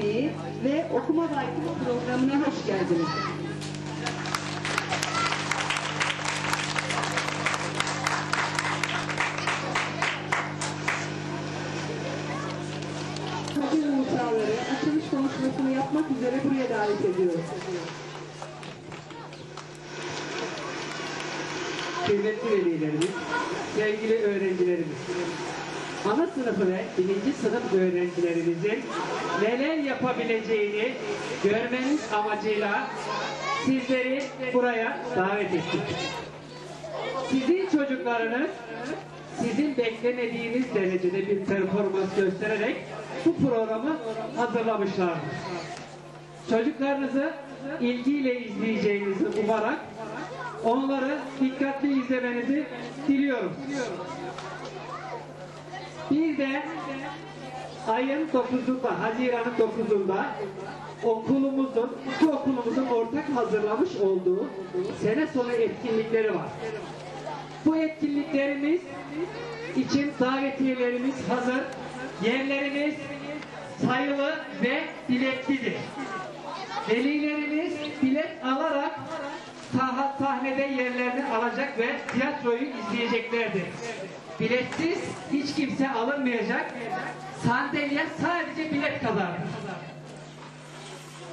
Derneği ve Okuma Baykumu programına hoş geldiniz. Kadir Muhtarları açılış konuşmasını yapmak üzere buraya davet ediyoruz. kıymetli velilerimiz, sevgili öğrencilerimiz. Ana sınıfı ve birinci sınıf öğrencilerimizin neler yapabileceğini görmeniz amacıyla sizleri buraya davet ettik. Sizin çocuklarınız sizin beklemediğiniz derecede bir performans göstererek bu programı hazırlamışlardır. Çocuklarınızı ilgiyle izleyeceğinizi umarak onları dikkatli izlemenizi diliyorum. Bir de ayın 9'unda, Haziran'ın 9'unda okulumuzun, iki okulumuzun ortak hazırlamış olduğu sene sonu etkinlikleri var. Bu etkinliklerimiz için davetiyelerimiz hazır, yerlerimiz sayılı ve biletlidir. Velilerimiz bilet alarak sah- sahnede yerlerini alacak ve tiyatroyu izleyeceklerdir. Biletsiz hiç kimse alınmayacak. Sandalye sadece bilet kadardır.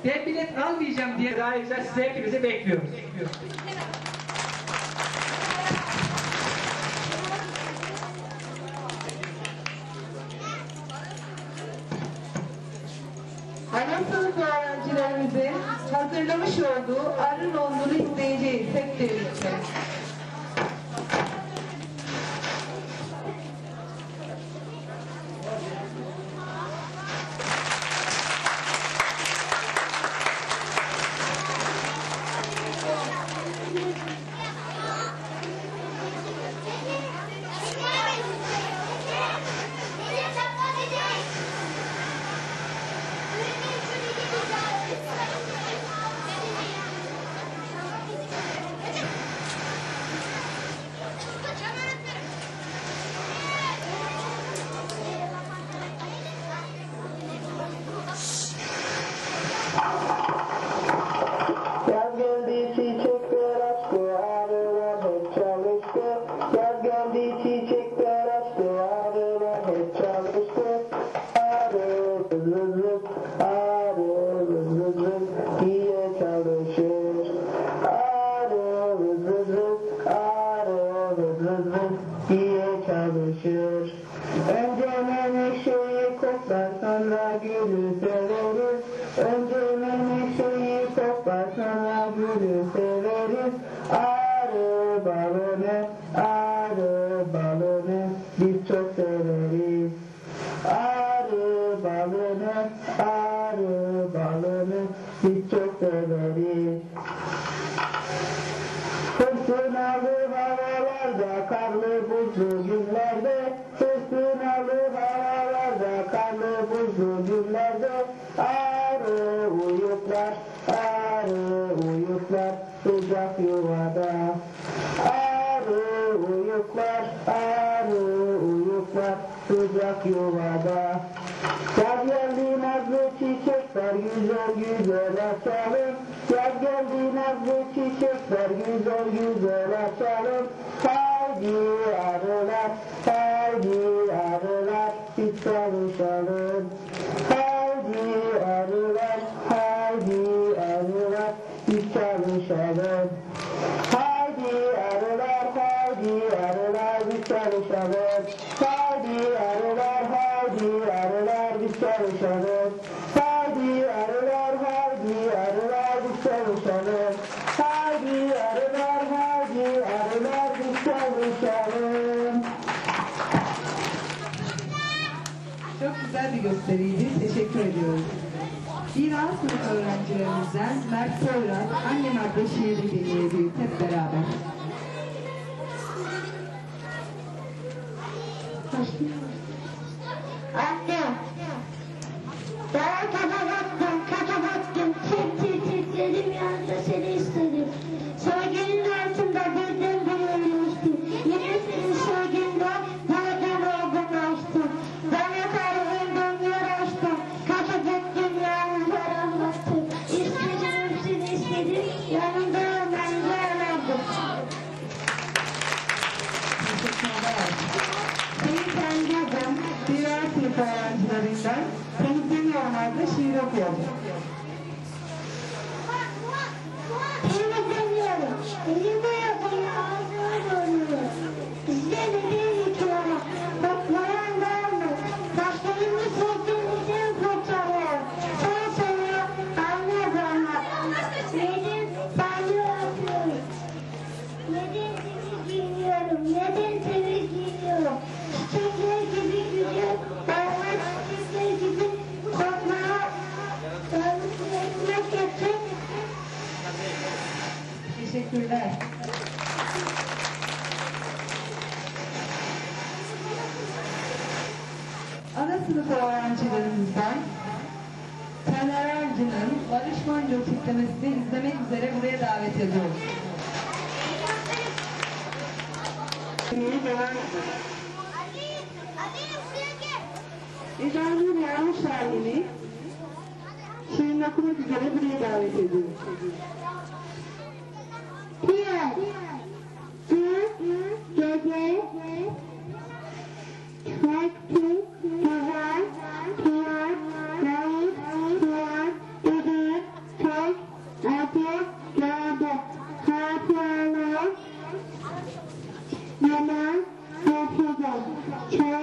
Ben bilet almayacağım diye ayrıca size hepinizi bekliyoruz. Ana sınıf öğrencilerimizin hazırlamış olduğu arı nondunu günlerde, fırtınalı havalarda, karlı buzlu günlerde, arı uyuklar, arı uyuklar, sıcak yuvada. Arı uyuklar, arı uyuklar, sıcak yuvada. Yaz geldi nazlı çiçekler güzel güzel açalım. Yaz geldi nazlı çiçekler güzel güzel açalım. you, Adonai, by you, Adonai, eternal shalom. Çok güzel bir gösteriydi. Teşekkür ediyoruz. Bir A sınıf öğrencilerimizden Mert Poyraz, Annem adlı şiiri dinleyeceğiz hep beraber. Anne. non ha deciso Teşekkürler. Ana sınıf öğrencilerimizden Taner Ercin'in Barış Manço tiplemesini izlemek üzere buraya davet ediyoruz. İdari yanlış halini şiirin okumak üzere buraya davet ediyoruz. Thank you.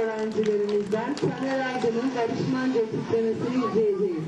öğrencilerimizden Taner Aydın'ın Barış Manço tiplemesini izleyeceğiz.